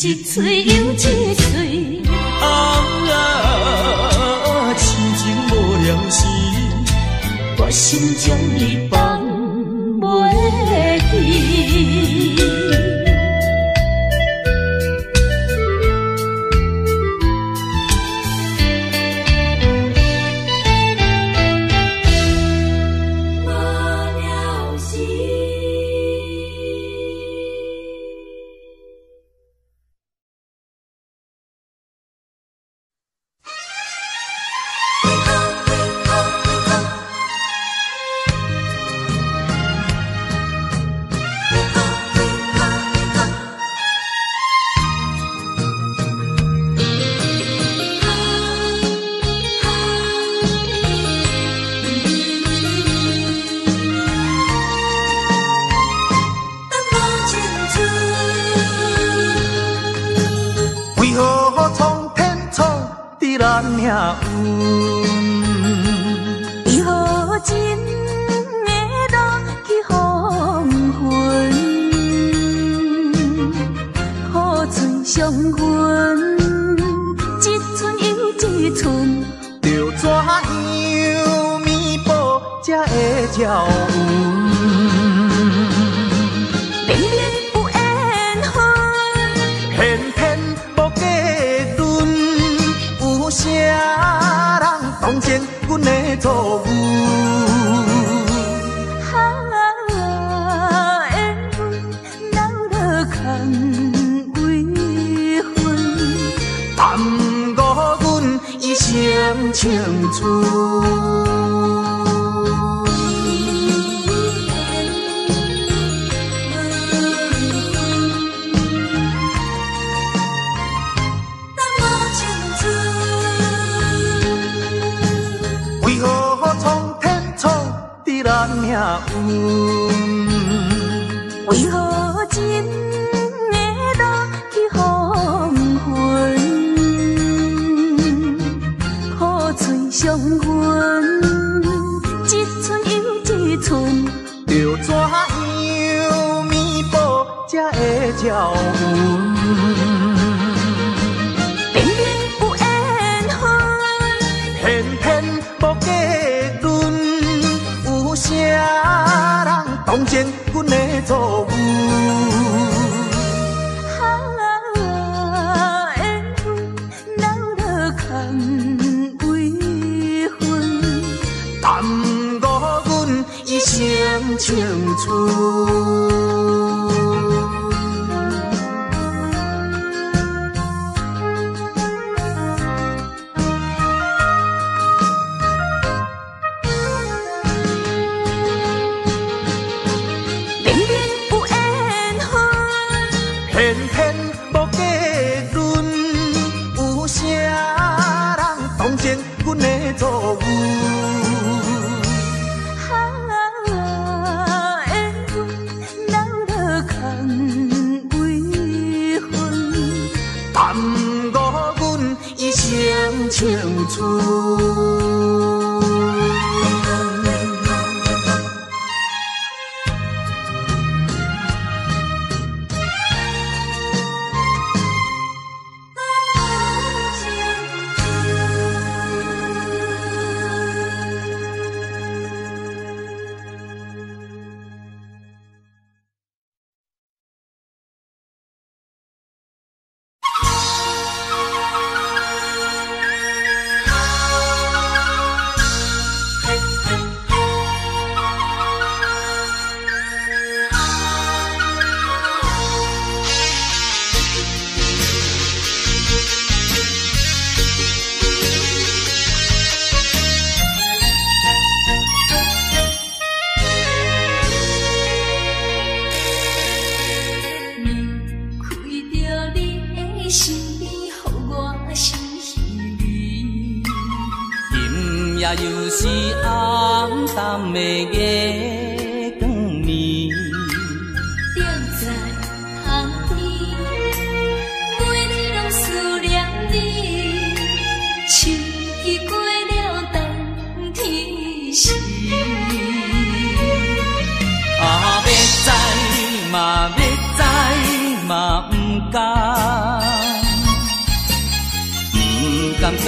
一嘴咱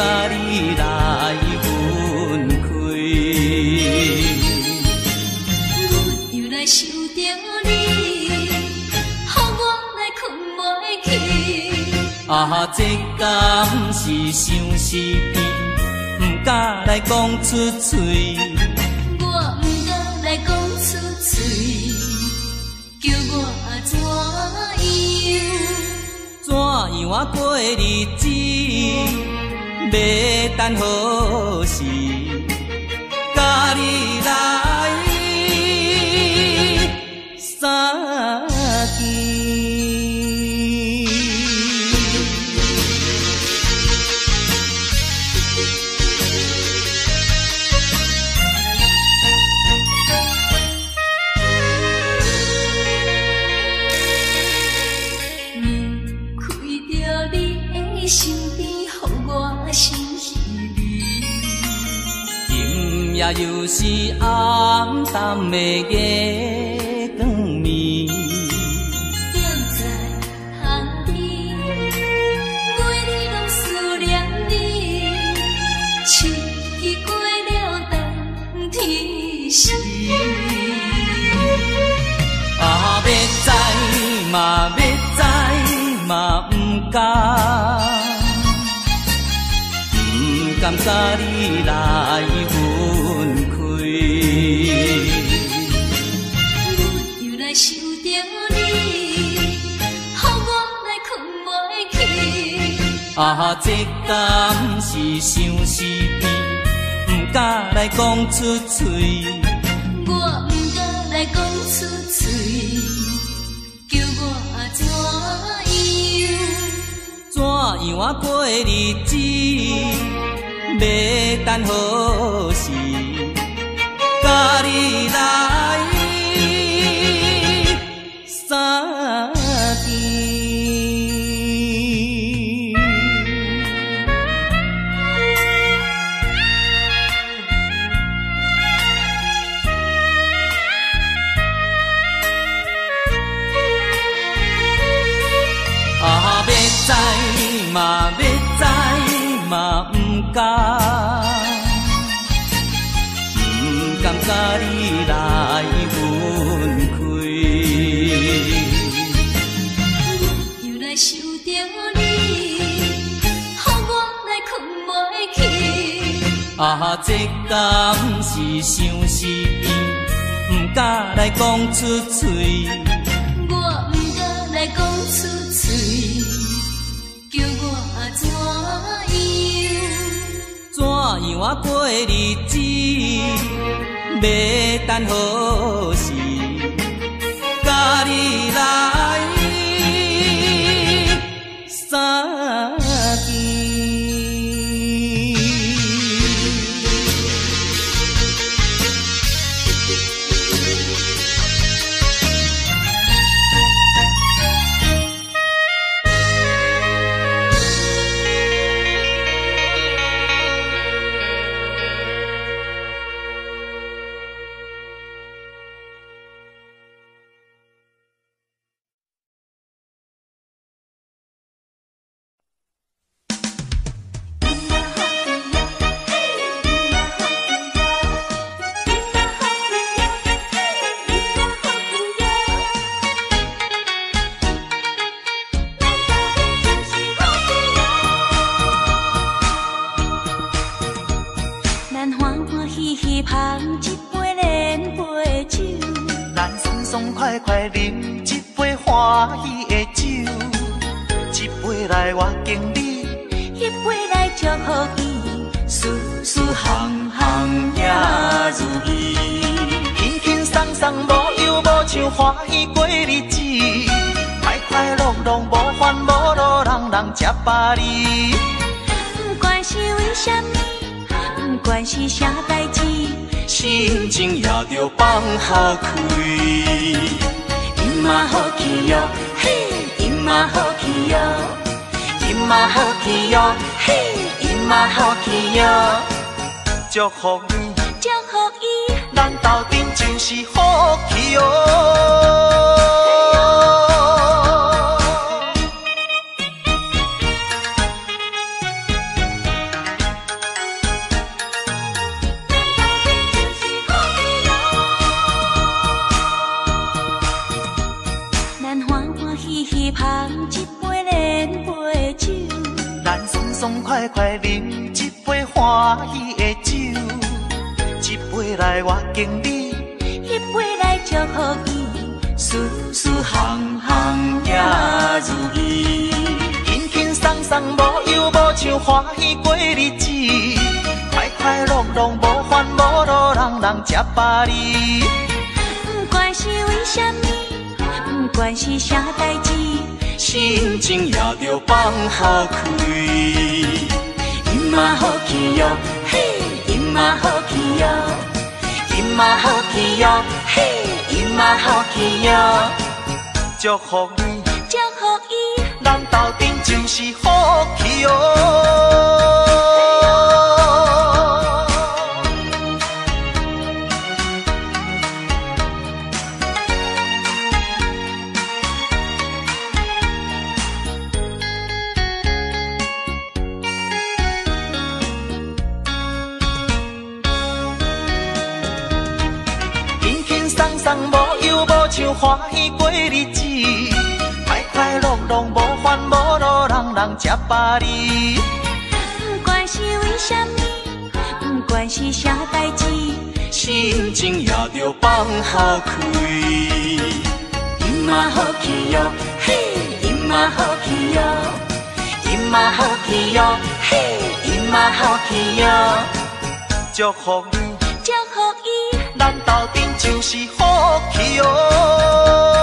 甲你来分开。阮又来想着你，予我来困袂去。啊，这敢是相思甜，不敢来讲出嘴。我毋敢来讲出嘴，叫我怎样？怎样啊过日子？要等何时？甲你是暗淡的月光暝，踮在巷边，每日拢思念你。秋过了冬天时，啊，要知嘛要知嘛不甘，不甘甲你来啊，这敢是相思甜，不敢来讲出嘴。我毋敢来讲出嘴，叫我怎样？怎样啊过日子？要等何时？甲你来相见。啊，这敢是相思，不敢来讲出嘴。我不敢来讲出嘴，叫我怎样？怎样啊过日子？要等何气哟，嘿，伊嘛好气哟，祝福你，祝福伊。咱斗阵就是好气哦。爽爽快快饮一杯欢喜的酒，一杯来我敬你，一杯来祝福伊，事事行行也如意。轻轻松松无忧无愁，欢喜过日子，快快乐乐无烦无恼，人人吃饱你。不管是为什么，不管是啥代志，心情也着放好开。因嘛好气哟，嘿，因嘛好气哟，因嘛好气哟，嘿，因嘛好气哟，祝福你，祝福伊。咱斗阵就是好气哟。欢喜过日子，快快乐乐无烦无恼，人人吃饱哩。不管是为什么，不管是啥代志，心情也着放下开。因嘛好气哟，嘿，因嘛好气哟，因嘛好气哟，嘿，因嘛好气哟，祝福你。咱斗阵就是好气哦。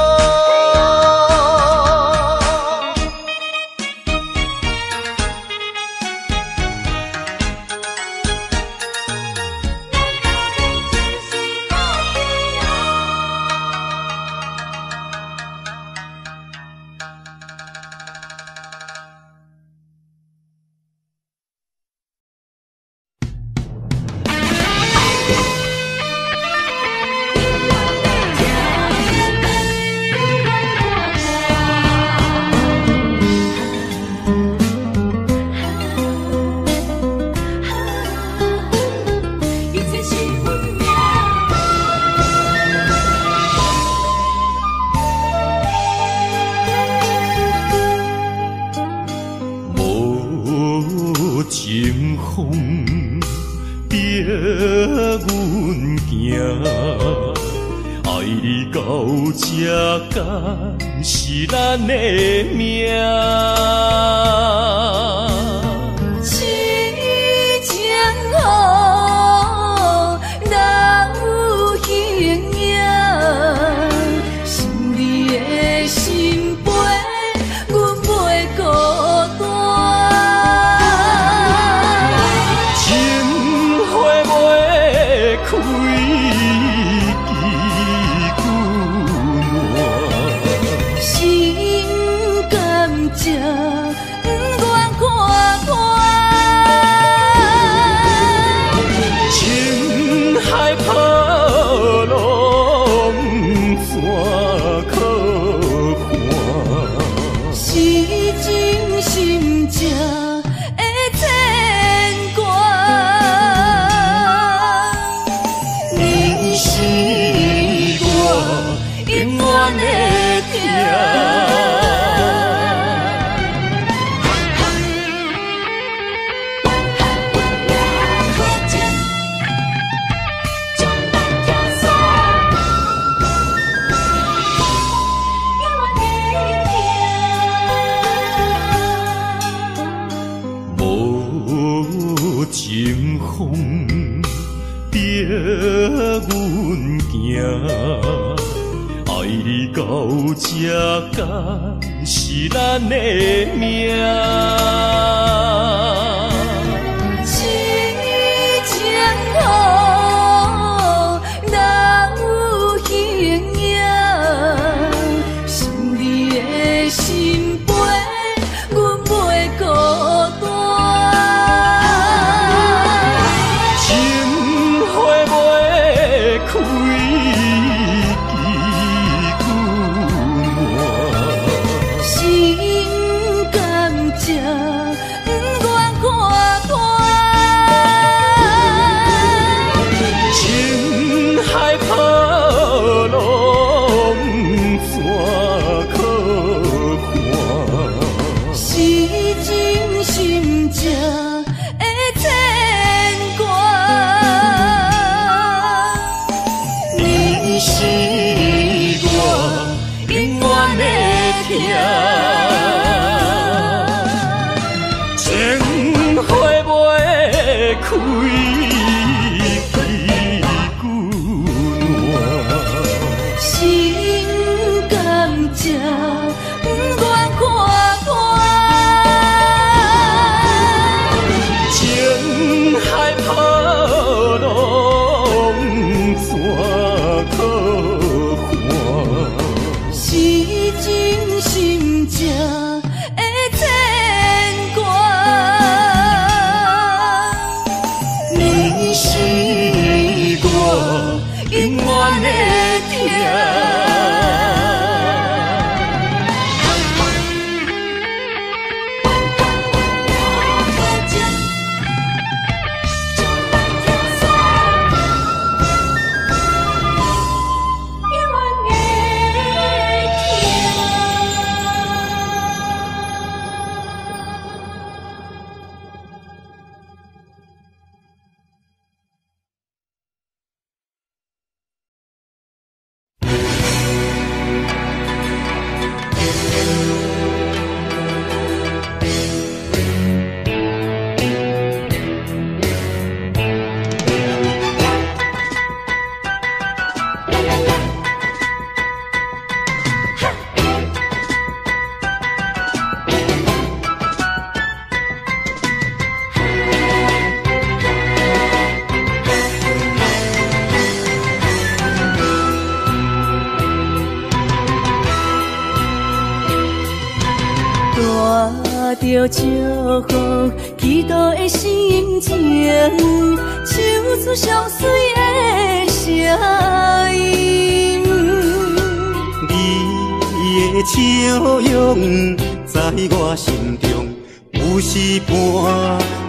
笑容在我心中，有时伴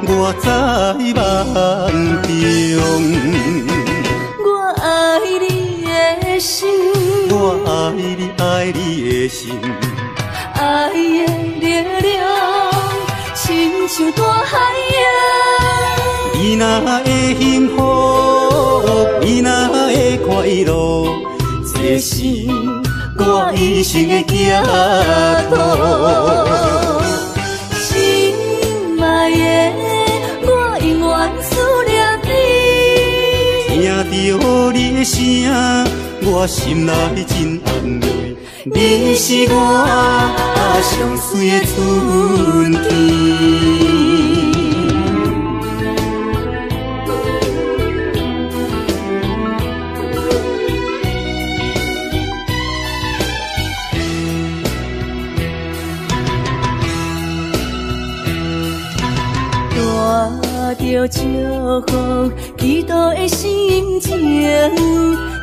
我在梦中。我爱你的心，我爱你爱你的心，爱的力量。亲像大海洋，你若会幸福，你若会快乐，这是我一生的寄托。心爱的，我永远思念你。听着你的声，我心内真安慰。你是我上水的春天。着祝福、祈祷的心情，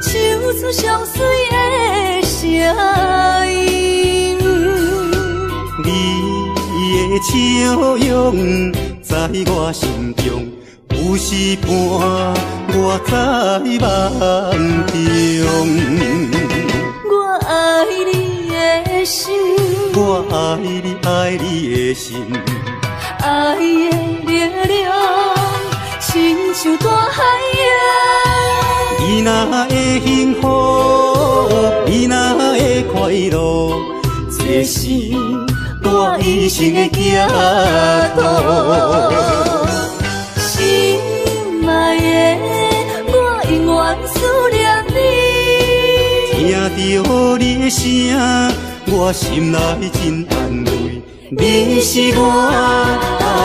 唱出上水的声音。你的笑容在我心中，有时伴我在梦中。我爱你的心，我爱你爱你的心，爱的力量亲像大海洋。你若会幸福，你若会快乐，这是我一生的行途。心爱的，我永远思念你。听着你的声，我心内真安慰。你是我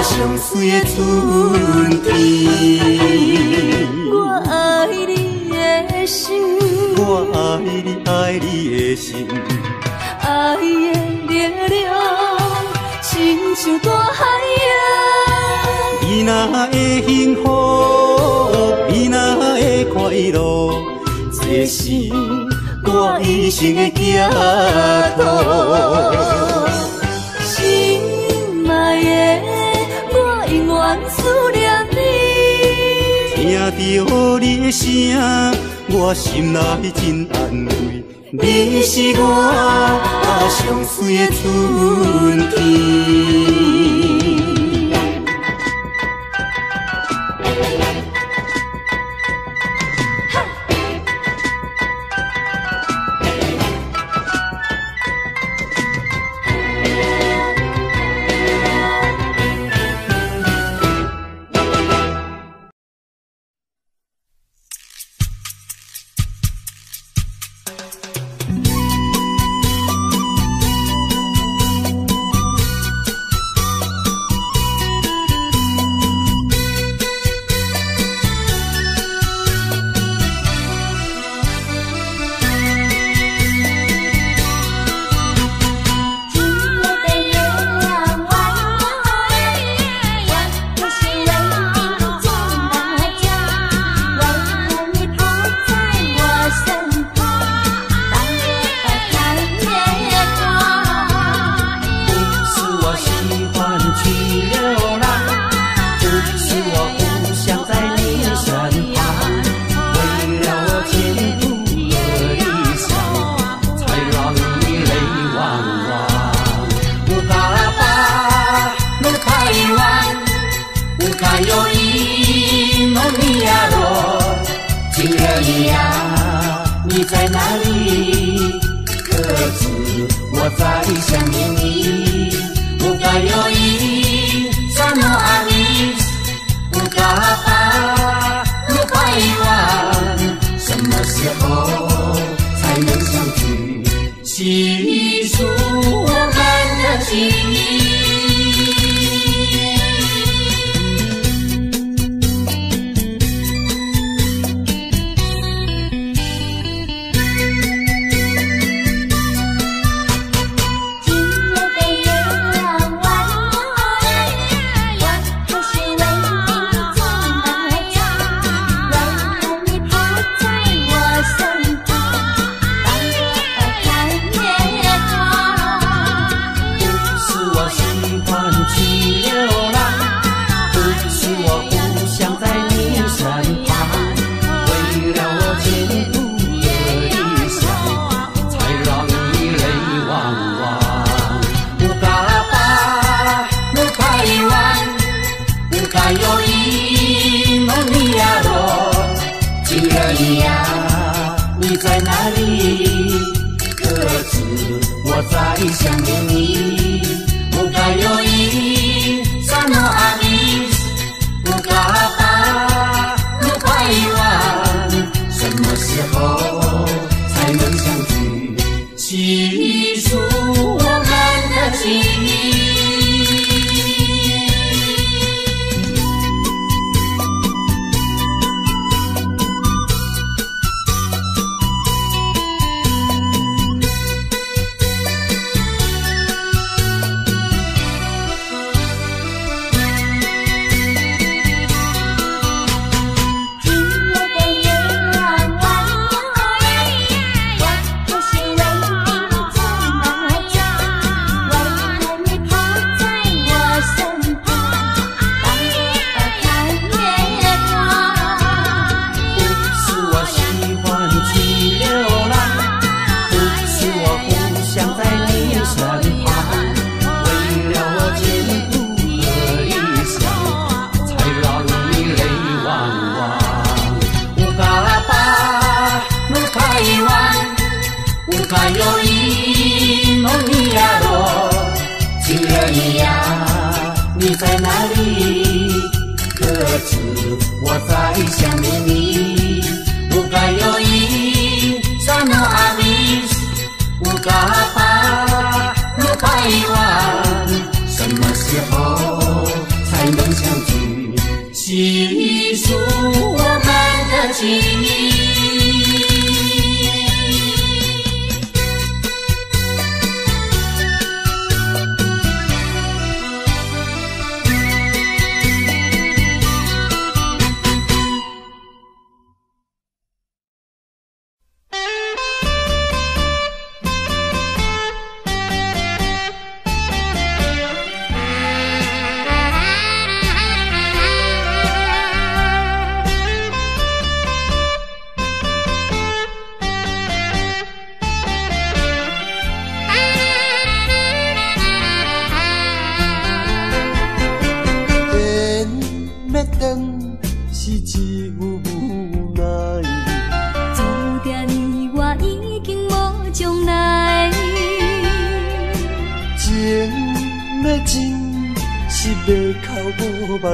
上水的春天，我爱你的心，我爱你爱你的心，爱的力量亲像大海洋。你若会幸福，你若会快乐，这是我一生的寄托。思念你。听着你的声，我心内真安慰。你是我上水的春天。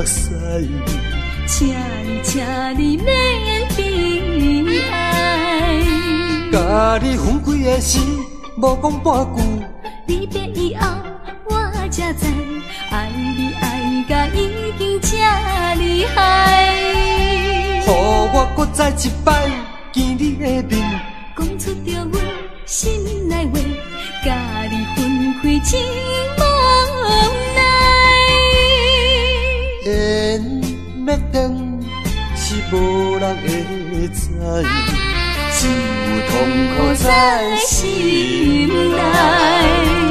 请你请你免悲哀。甲你分开的时，无讲半句。离别以后，我才知爱你爱甲已经这厉害。予我搁再一摆见你的面。会知，只有痛苦在心内。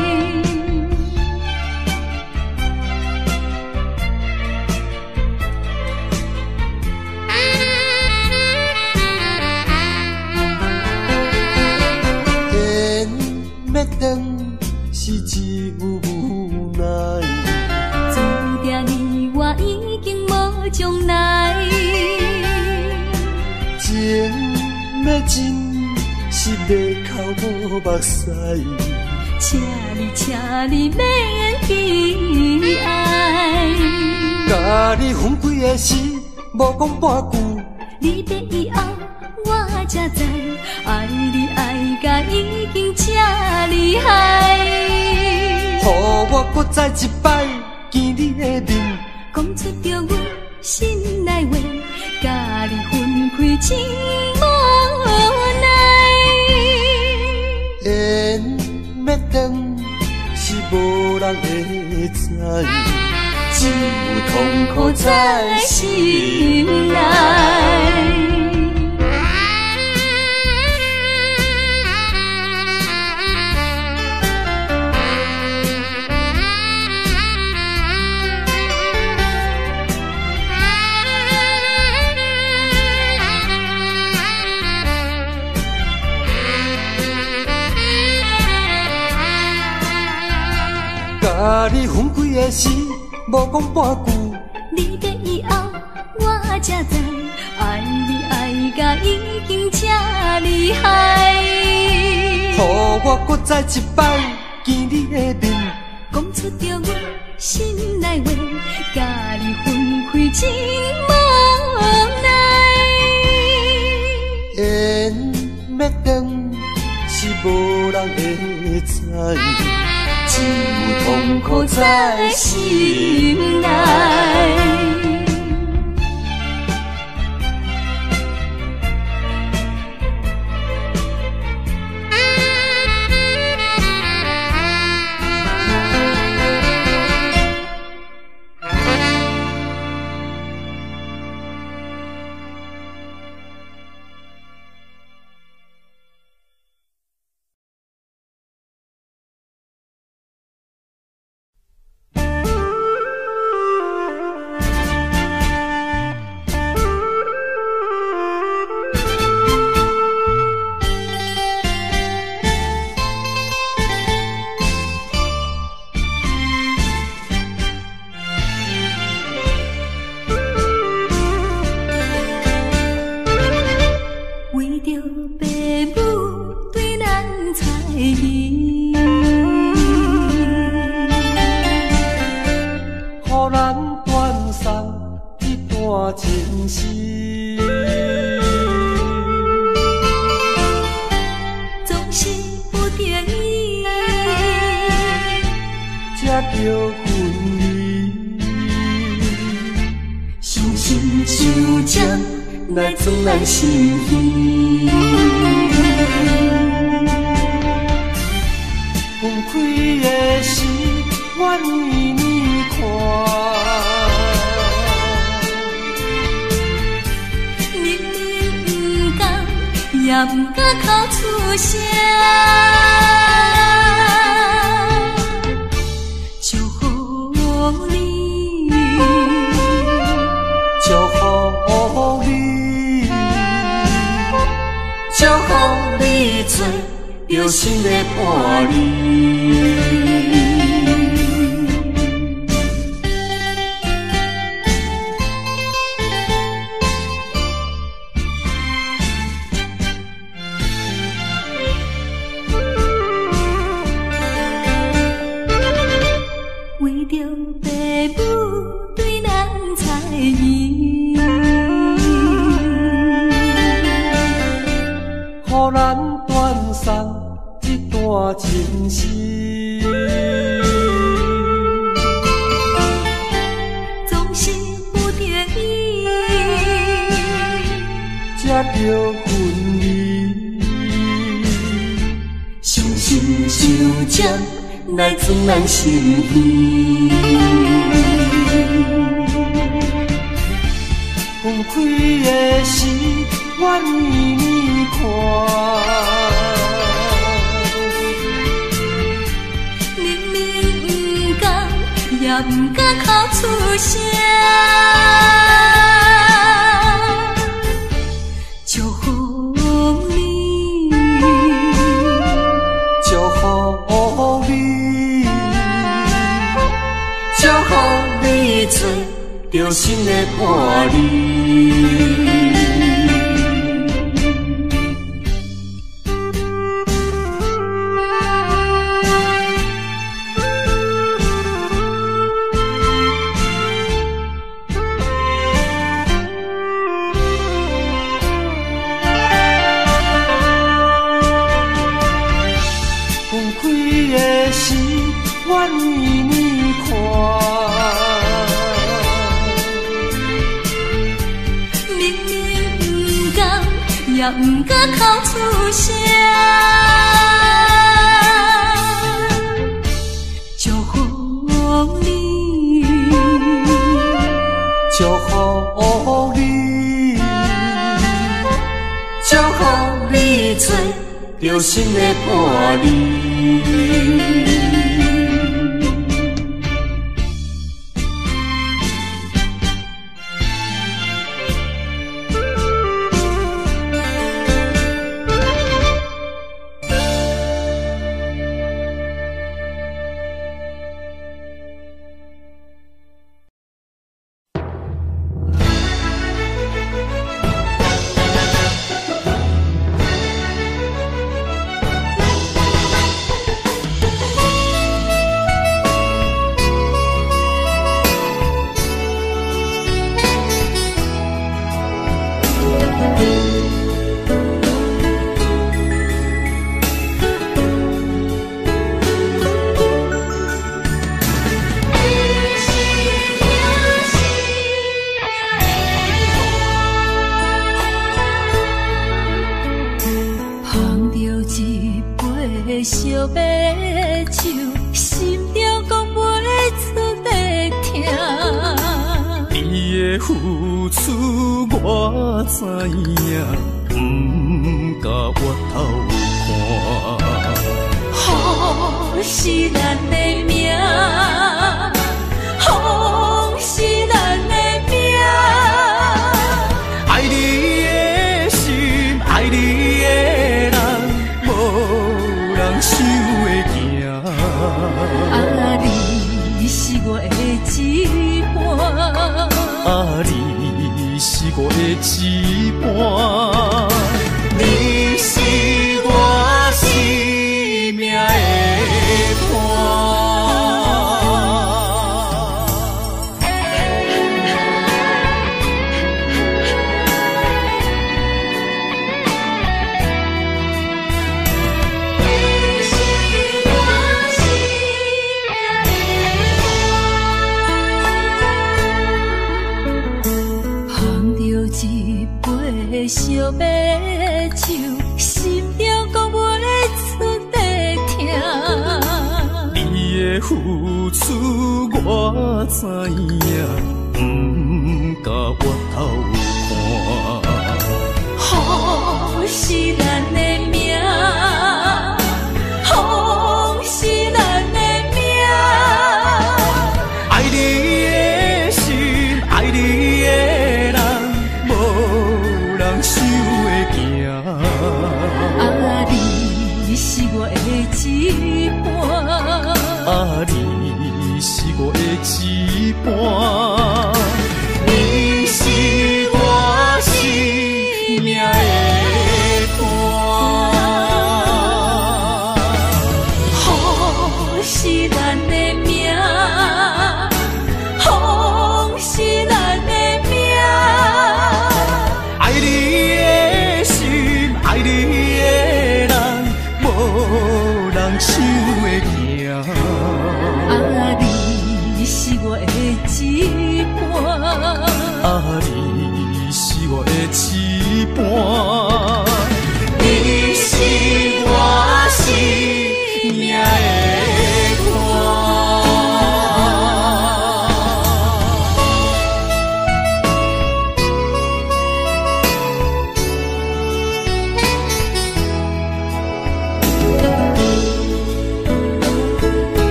请你，请你免悲哀。甲你分开的时，无讲半句。离别以后，我才知，爱你爱甲已经这厉害。予我再再一摆见你的面，讲出着我心内话。甲你分开只。只有痛苦在心内。甲你分开的时，无讲半句。离别以后，我才知爱你爱甲已经这厉害。予我搁再一摆见你的面，讲出着我心内话，甲你分开真无奈。缘灭断是无人会知。只有痛苦在心内。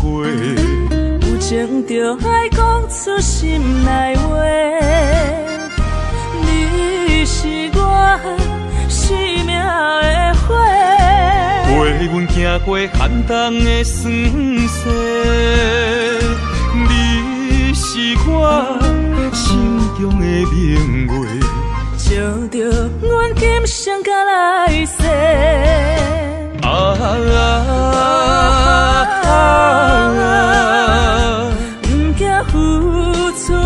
过，有情就爱讲出心内话。你是我生命的花。陪阮行过寒冬的酸涩，你是我心中的明月。照着阮今生甲来世。啊啊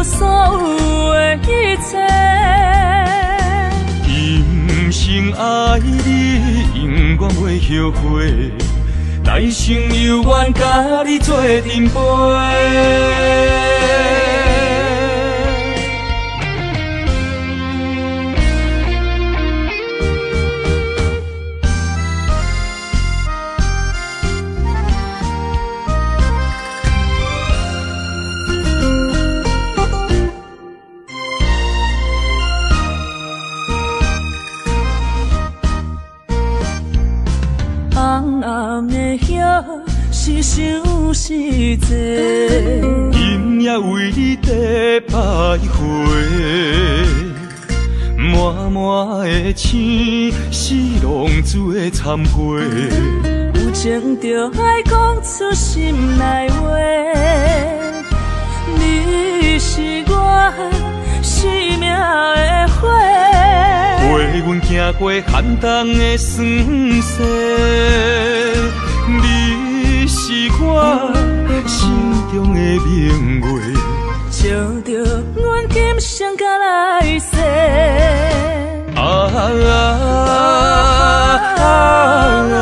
所有的一切，今生爱你，永远袂后悔。来生有缘，甲你做阵陪。想是多，今夜为你在徘徊，满满的青是浪做参陪。有情就爱讲出心内话。你是我生命的花。陪阮行过寒冬的酸涩，是我心中的明月。照着阮今生甲来世。啊啊啊！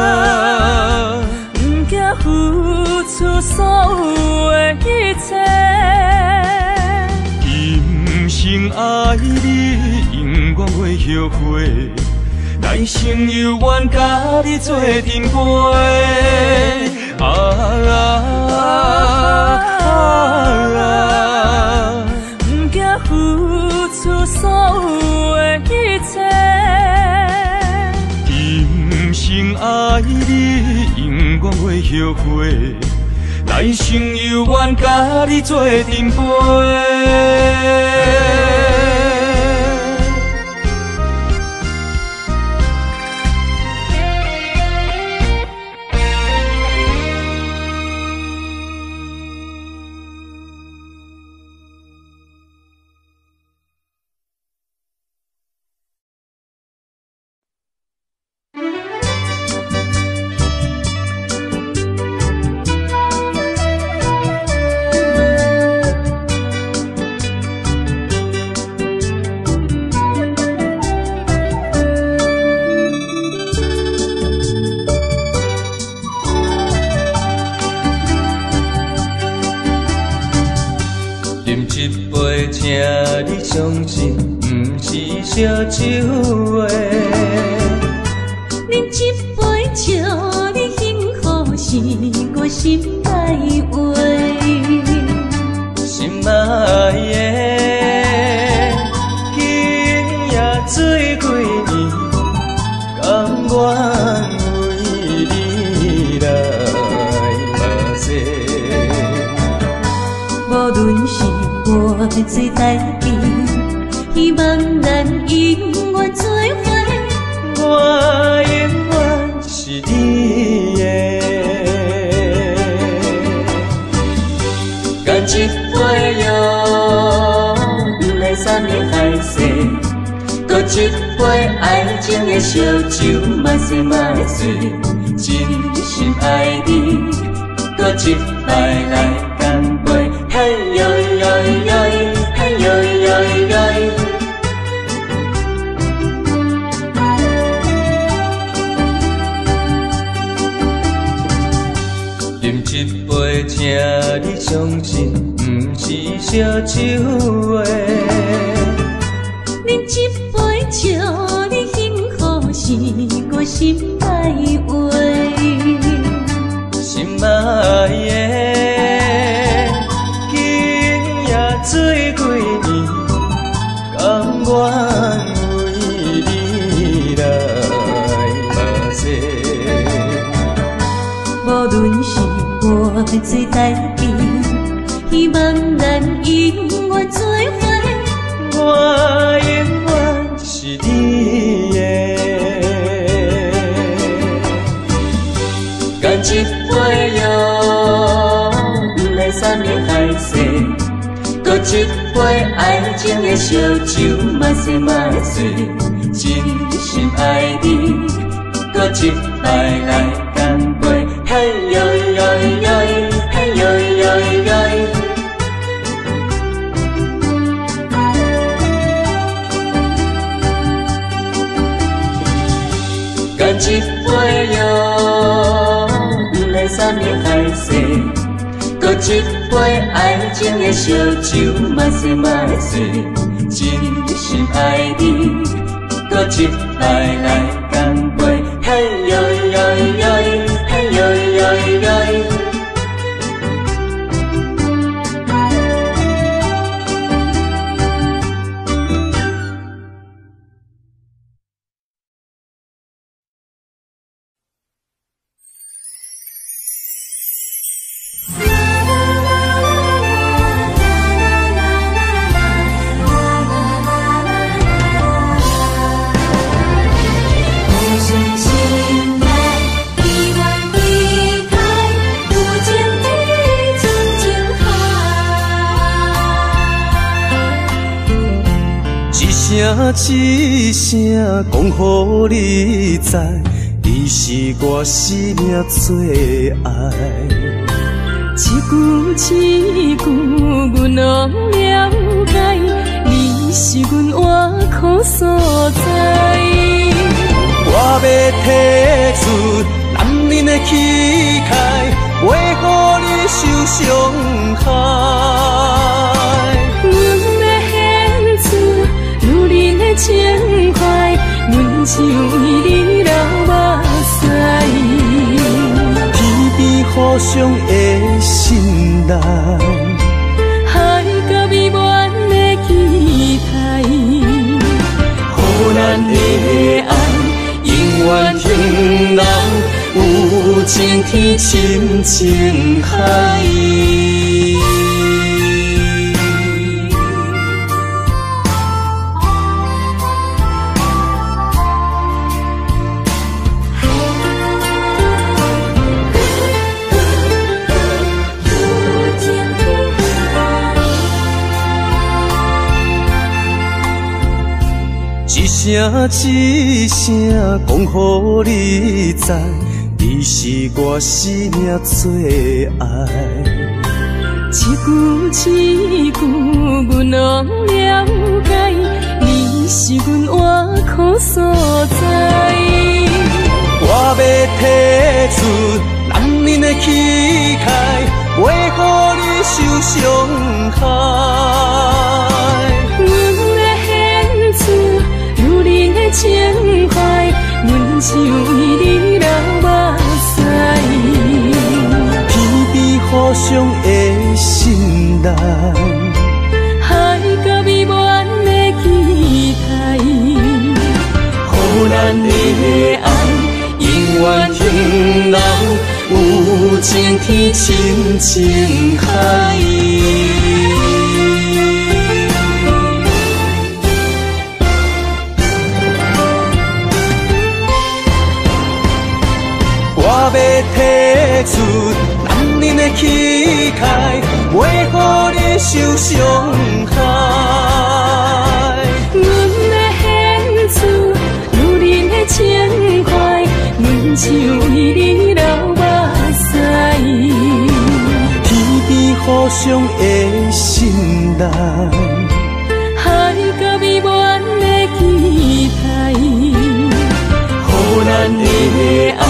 不惊付出所有的一切，今生爱你，永远袂后悔。来生犹原，甲你做阵陪。啊啊啊！不惊付出所有的一切，今生爱你，永远袂后悔。来生犹原甲你做阵陪。是我心内话。心爱的，今夜醉几年，甘愿为你来目屎。无论是我最在杯爱情的烧酒，嘛说嘛醉，真心爱你，搁一摆来情的烧酒，嘛说嘛醉，真心爱你，搁一摆来干杯，嘿呦呦呦，讲，予你知，你是我生命最爱。一句一句，阮拢了解，你是阮活苦所在。我要提出男人的气概，袂予你受伤害。上的信赖，海角弥漫的期待，予咱的爱永远停留有有情天，深情海。一声一声讲，予你知，你是我生命最爱。一句一句，阮拢了解，你是阮活苦所在。我要提出男人的气概，袂予你受伤害。阮只为你流目屎。天边互相的信任，海角美满的期待，予咱的爱永远停留，有情天，深情海。的气概，袂予你受伤害。阮的献出如恁的情怀，阮只为你流目屎。天边互相的信任，海角美满的期待，予咱的爱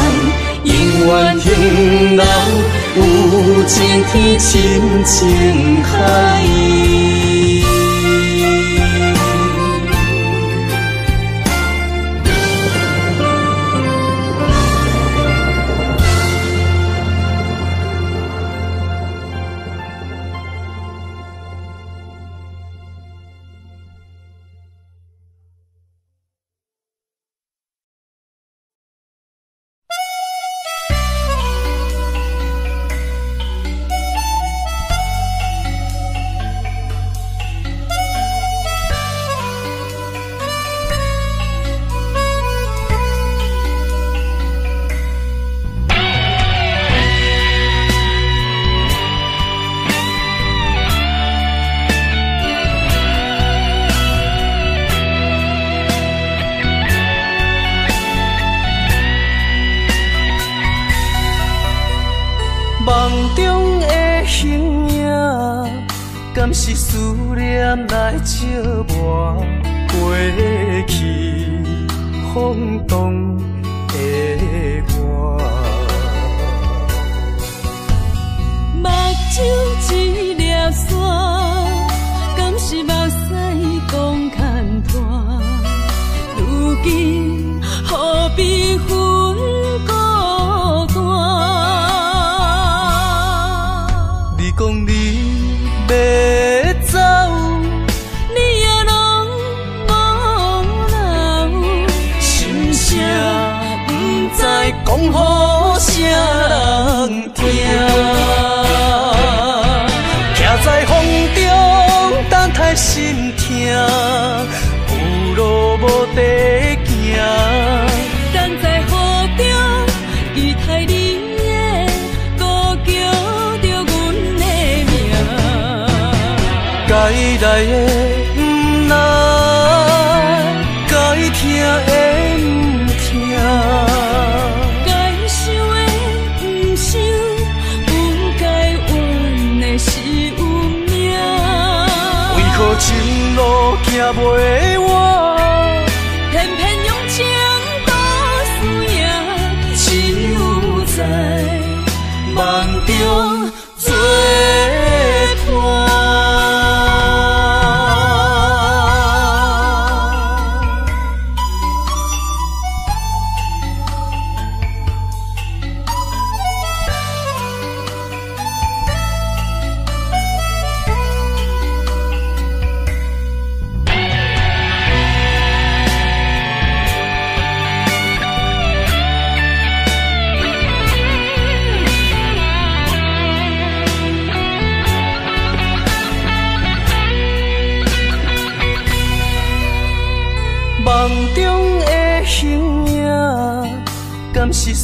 永远停留，有情天，深情海。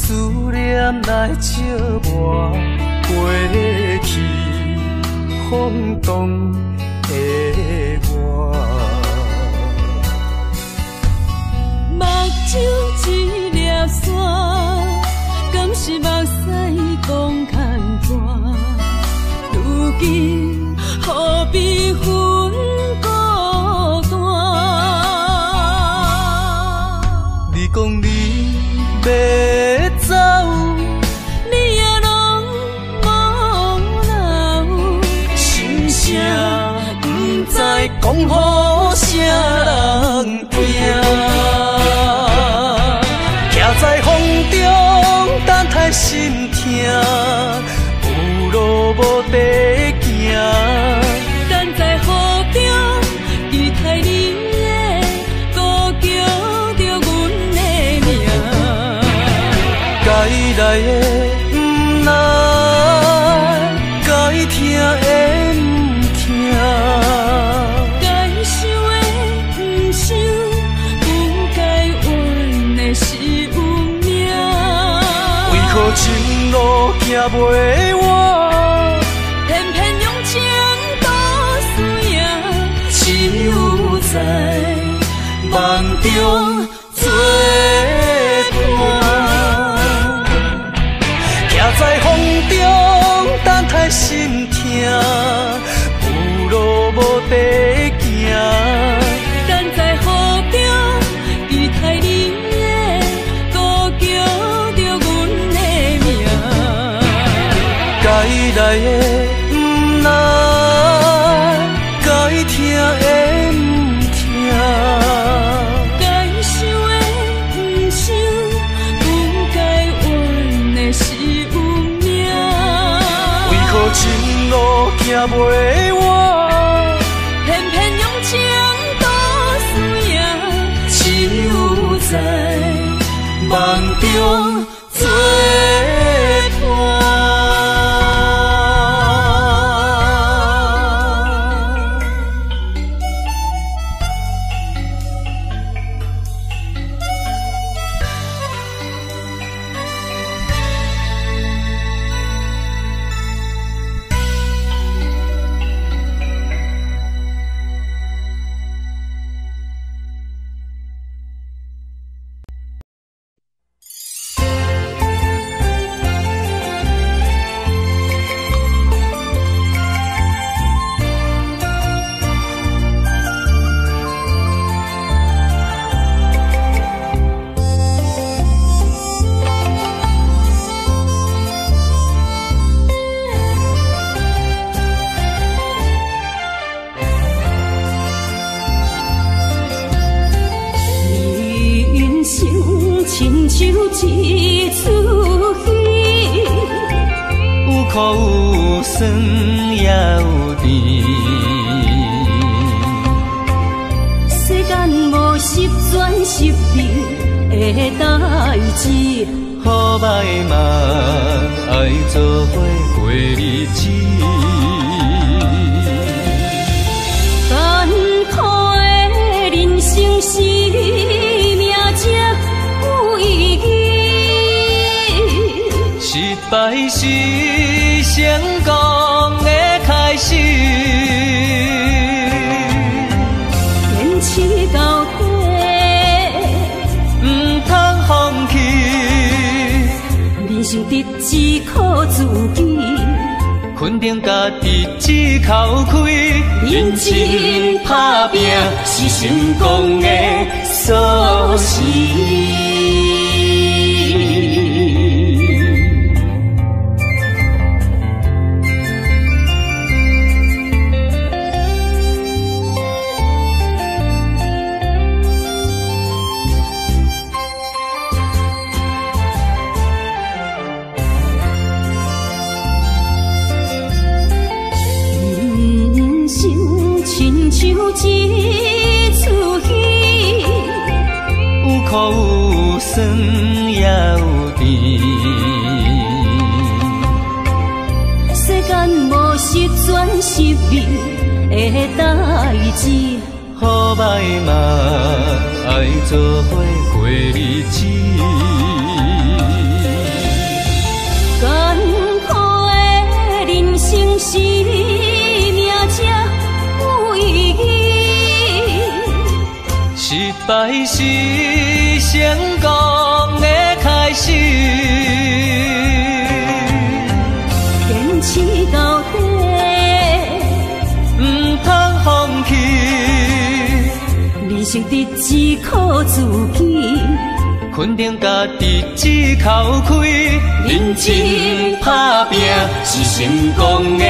思念来折磨，过去风动的。讲好声。啊！袂。梦中最是酸是甜的代志，好歹嘛爱做伙过日子。艰苦的人生，是命才有意义。失败是成功的开始。生得只靠自己，肯定家己只开，认真打拼是成功的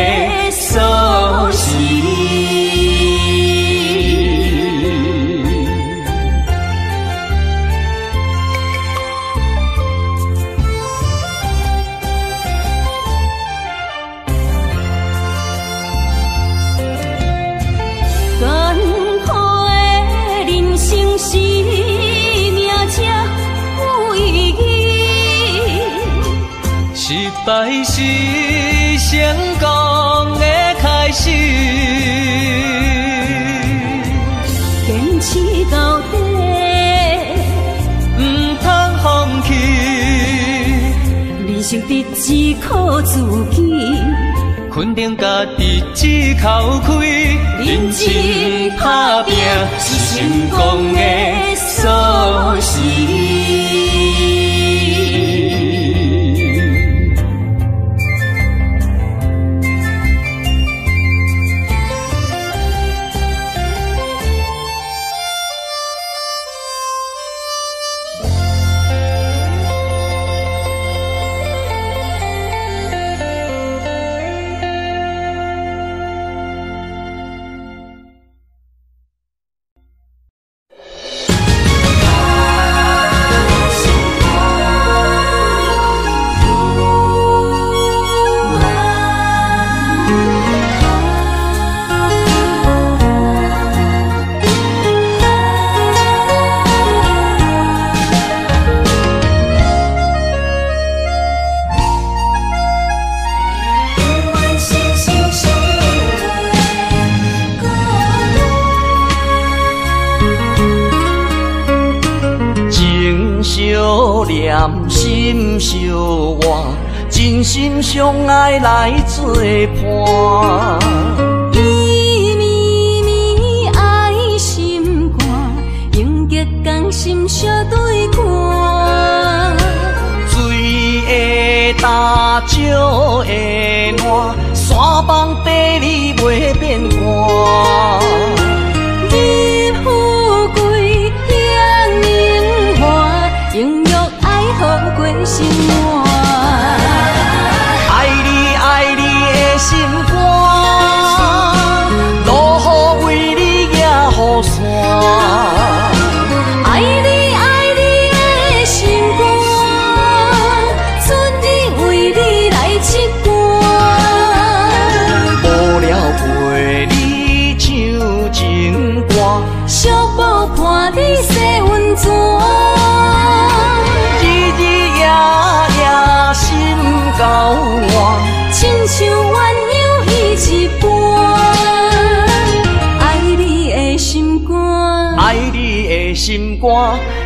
锁匙。是靠自己，肯定家己只靠开，认真打拼是成功的锁匙。甘心相偎，真心相爱来做伴。爱心肝，永结同心相对看。水会干，石会烂，山崩地裂袂变卦。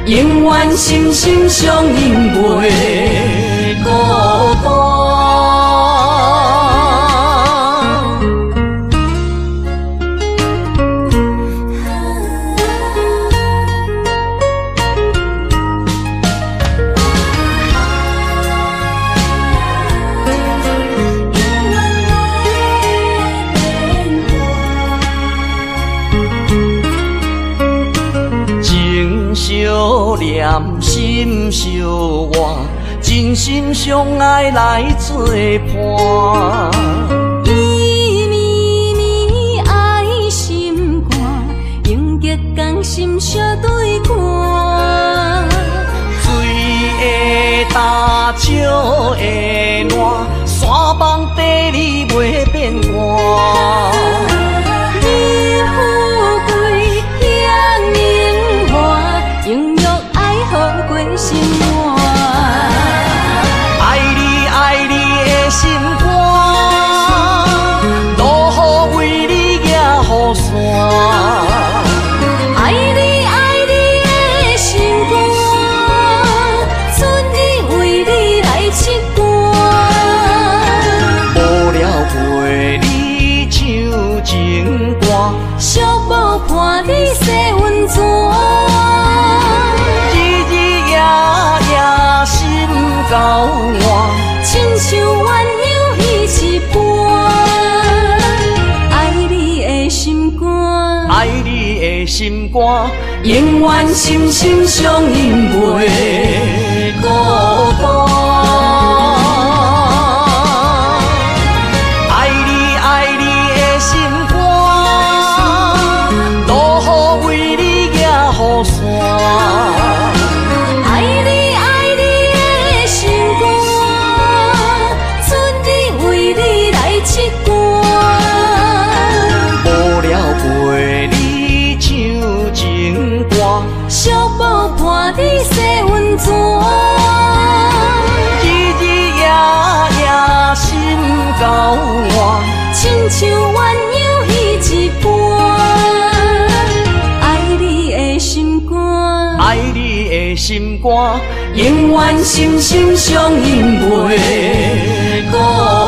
永远心心相印，袂孤单。心相爱来作伴。永远心心相印袂心肝，永远心心相印袂。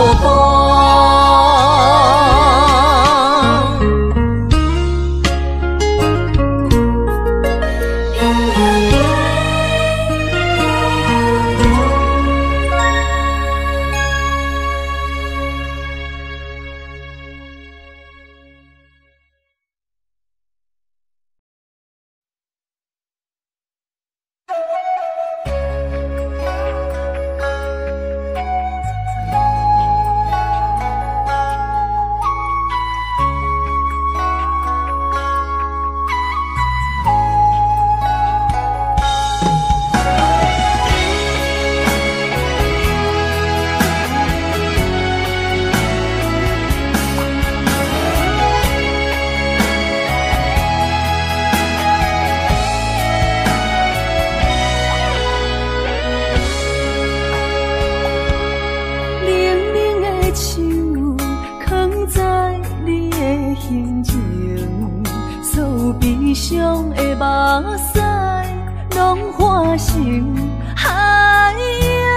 海啊。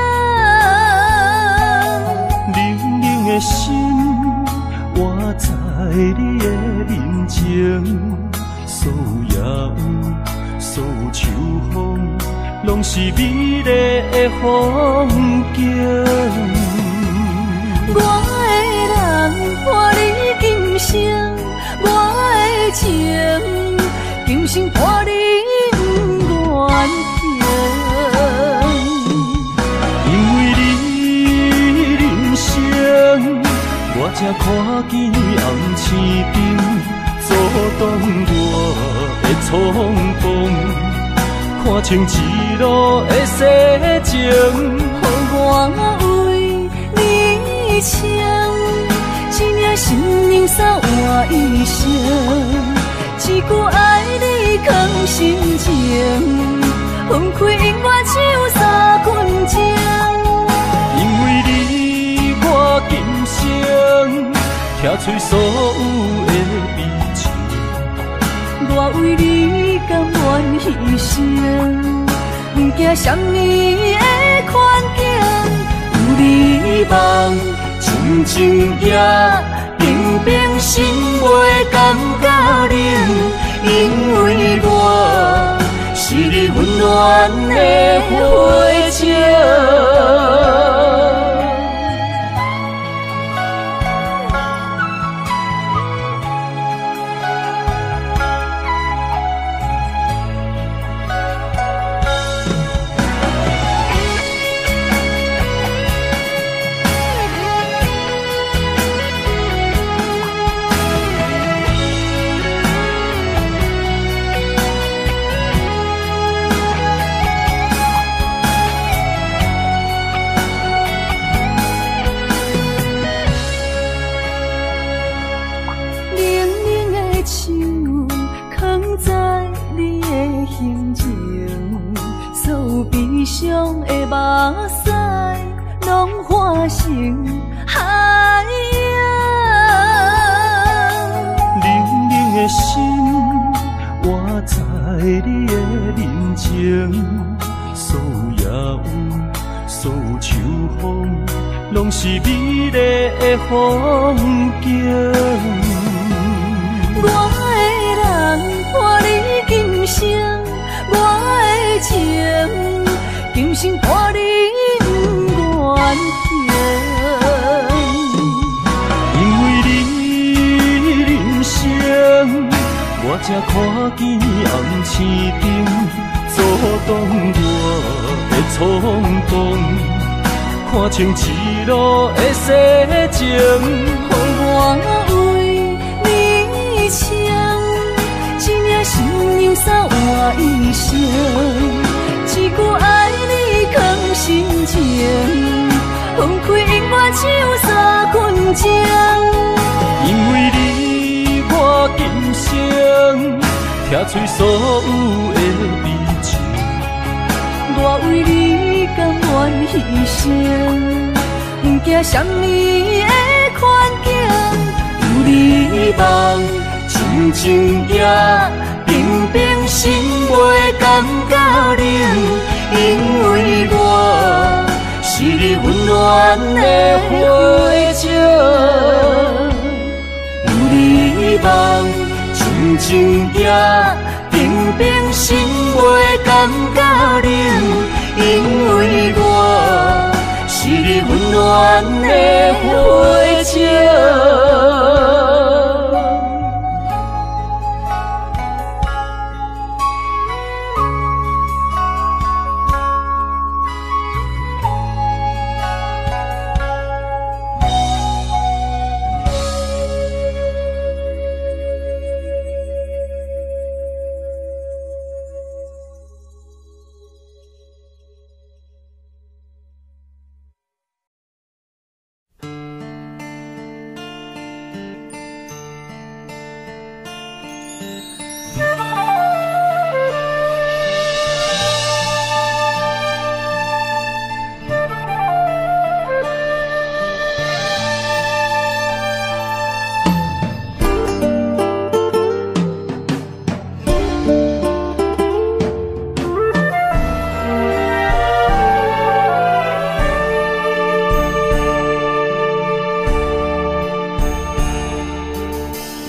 冷冷的心我在你的面前，所有夜雨，所有秋风，拢是美丽的风景。我的人伴你今生，我的情今生伴你不才看见红青灯阻挡我的冲动，看清一路的世情。我为你唱，一领心灵扫换一生，一句爱你藏心情，分开永远只有三分钟。生听出所有的悲情。我为你甘愿牺牲，不惊什么的困境。有你梦，真情也平平心袂感觉冷，因为我是你温暖的花情。拢化成海洋。冷冷的心活在你的面前，所有夜雨，所有秋风，拢是美丽的风景。我的人伴你今生，我的情今生伴你不我才看见红青灯阻挡我的冲动，看清一路的世情。我为你唱，一领心忧三换一生，一句爱你藏心情，放开永远唱三分钟。因为你，我今生听碎所有的悲情。我为你甘愿牺牲，不惊什么的困境。有你梦，亲情也平平心袂感觉冷，因为我是你温暖的火种。有你梦，真情行平平心袂感觉冷，因为我是你温暖的火种。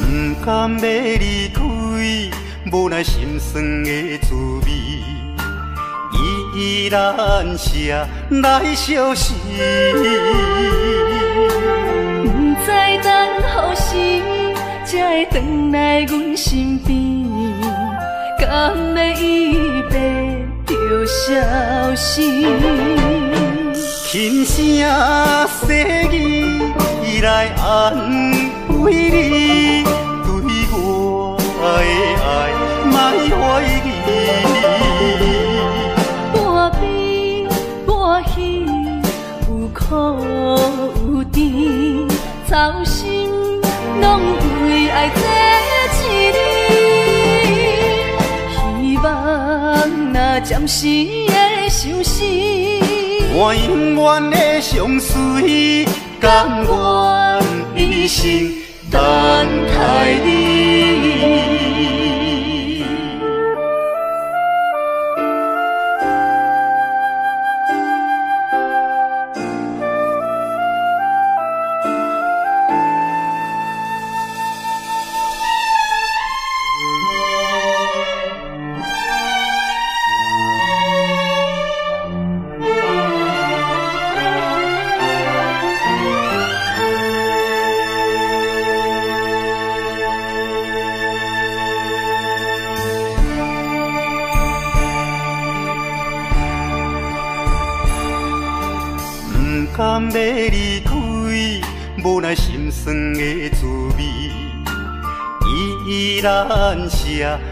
不甘要离开，无奈心酸的滋味，依依然写来相思。不知等何时才会回来阮身边，甘要伊白着消失？轻声细语来安慰你，对我的爱莫怀疑。半悲半喜，有苦有甜，操心拢为爱这一日。希望那暂时的相思，我永远的相随，甘愿一生等待你。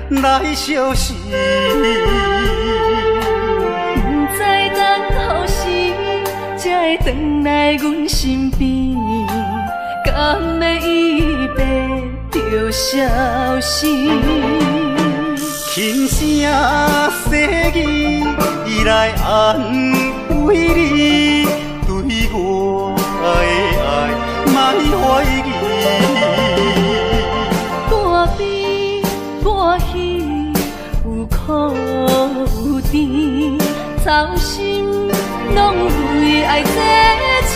来相思。不知等何时才会回来阮身边，敢要伊白着消失？轻声细语来安慰你，走心，拢为爱坚持。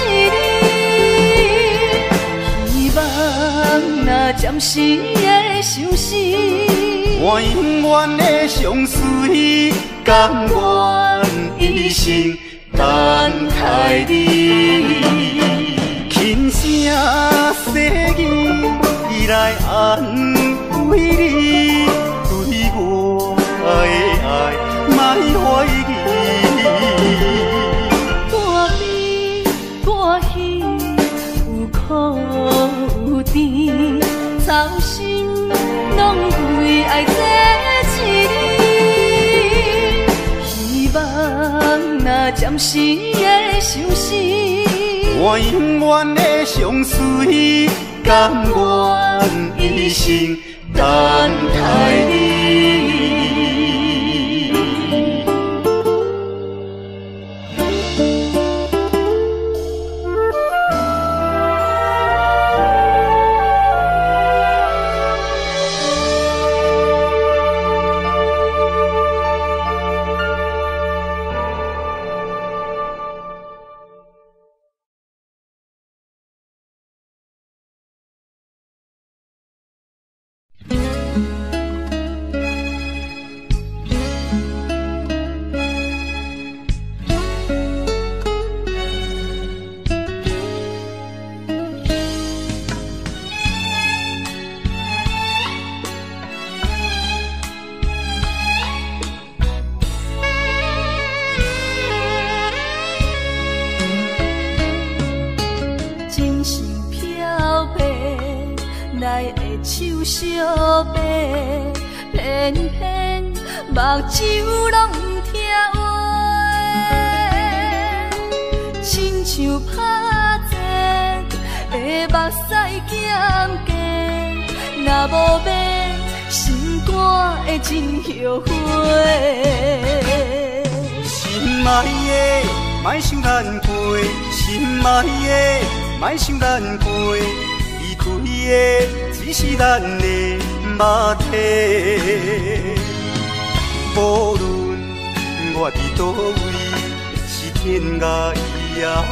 希望那暂时的相思，我永远的相思，甘愿一生等待你。轻声细语，依来安慰你，对我的爱，莫怀暂时的相思，我永远的相随，甘愿一生等待你。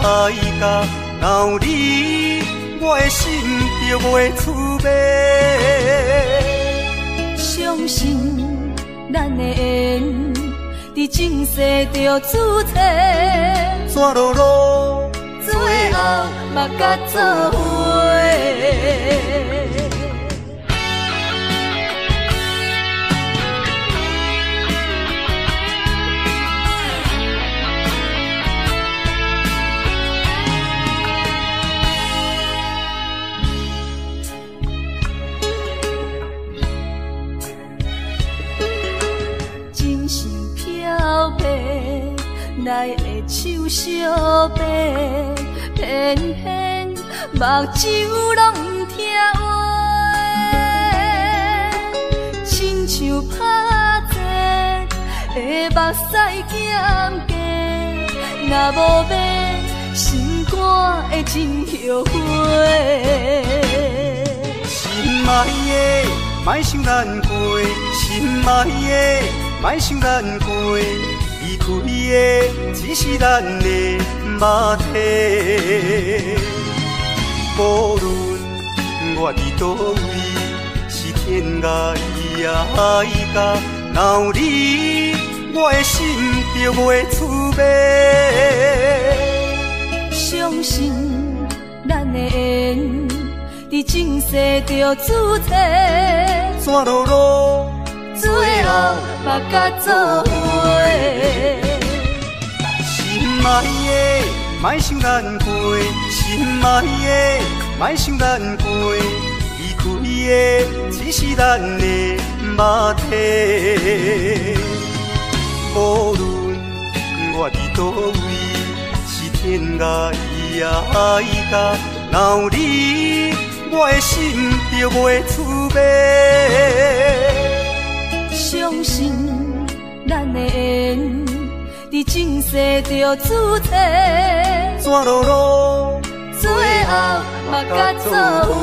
也爱甲，若有你，我的心就袂出卖。相信咱的缘，伫前世就注定，怎落路，最后嘛甲做伙。来的手相白，偏偏目睭拢不听话，亲像拍折的目屎咸咸，若无变，心肝会真后悔。心爱的，莫想咱过；心爱的，莫想咱过。离开的只是咱的肉体。无论我伫倒位，是天涯伊也爱甲，若有你，我的心就袂出卖。相信咱的缘，伫前世就注册，怎落落，最后目甲做伙。心爱的，莫想咱过；心爱的，莫想咱过。离开的只是咱的肉体。无论我伫倒位，是天涯伊也爱甲，若有你，我的心就袂出卖。相信的缘，在前世就注定。怎落，最后嘛甲做伙。